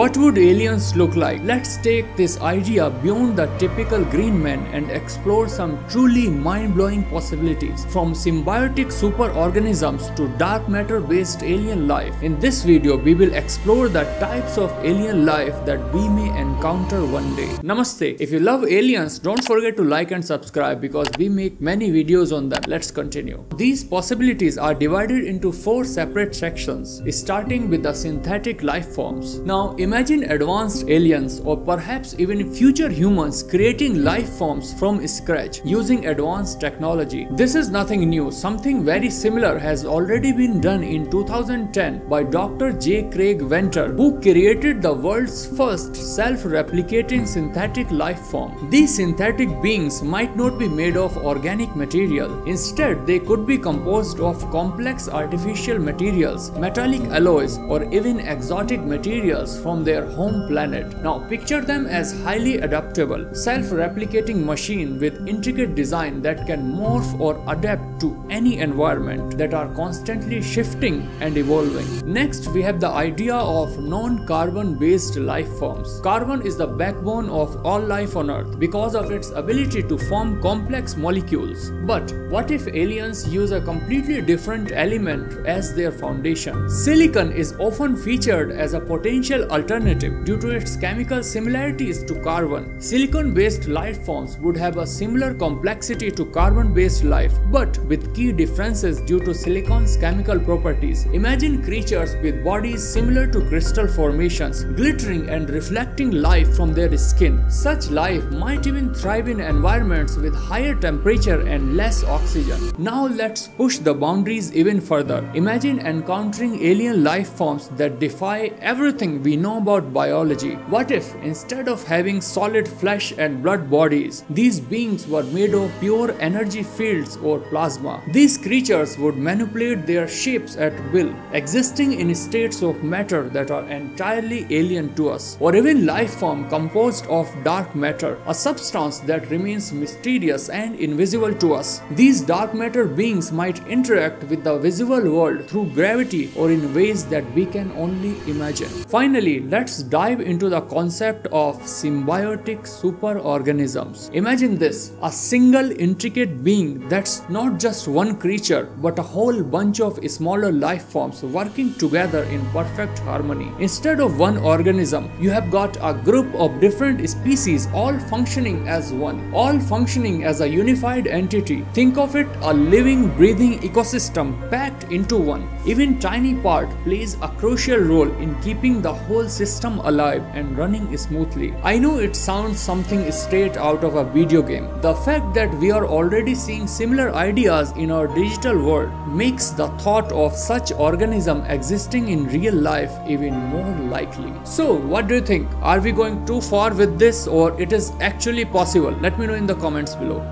What would aliens look like? Let's take this idea beyond the typical green man and explore some truly mind-blowing possibilities from symbiotic superorganisms to dark matter-based alien life. In this video, we will explore the types of alien life that we may encounter one day. Namaste. If you love aliens, don't forget to like and subscribe because we make many videos on them. Let's continue. These possibilities are divided into four separate sections, starting with the synthetic life forms. Now, advanced aliens or perhaps even future humans creating life forms from scratch using advanced technology. This is nothing new. Something very similar has already been done in 2010 by Dr. J. Craig Venter, who created the world's first self-replicating synthetic life form. These synthetic beings might not be made of organic material. Instead, they could be composed of complex artificial materials, metallic alloys, or even exotic materials from their home planet. Now, picture them as highly adaptable, self-replicating machine with intricate design that can morph or adapt to any environment that are constantly shifting and evolving. Next, we have the idea of non-carbon based life forms. Carbon is the backbone of all life on earth because of its ability to form complex molecules. But what if aliens use a completely different element as their foundation? Silicon is often featured as a potential alternative due to its chemical similarities to carbon. Silicon based life forms would have a similar complexity to carbon based life but with key differences due to silicon's chemical properties. Imagine creatures with bodies similar to crystal formations, glittering and reflecting light from their skin. Such life might even thrive in environments with higher temperature and less oxygen. Now let's push the boundaries even further. Imagine encountering alien life forms that defy everything we know about biology. What if instead of having solid flesh and blood bodies, these beings were made of pure energy fields or plasma? These creatures would manipulate their shapes at will, existing in states of matter that are entirely alien to us, or even life form composed of dark matter, a substance that remains mysterious and invisible to us. These dark matter beings might interact with the visible world through gravity or in ways that we can only imagine. Finally, let's dive into the concept of symbiotic superorganisms. Imagine this a single intricate being that's not just one creature but a whole bunch of smaller life forms working together in perfect harmony. Instead of one organism, you have got a group of different species all functioning as one, all functioning as a unified entity. Think of it a living, breathing ecosystem packed into one. Even tiny part plays a crucial role in keeping the whole system alive and running smoothly. I know it sounds something straight out of a video game. The fact that we are already seeing similar ideas in our digital world makes the thought of such organism existing in real life even more likely. So what do you think? Are we going too far with this or it is actually possible? Let me know in the comments below.